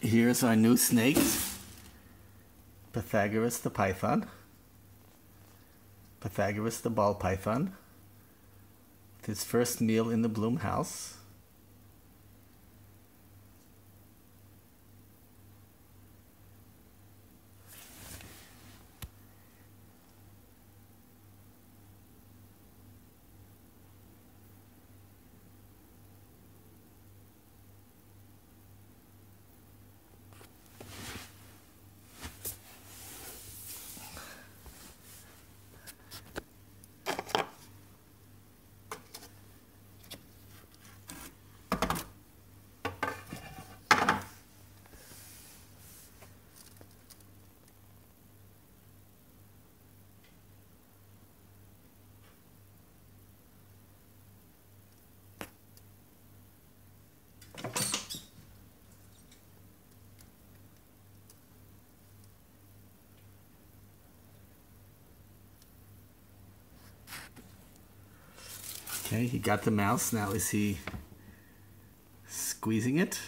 Here's our new snakes. Pythagoras the python. Pythagoras the ball python. With his first meal in the Bloom house. Okay, he got the mouse. Now is he squeezing it?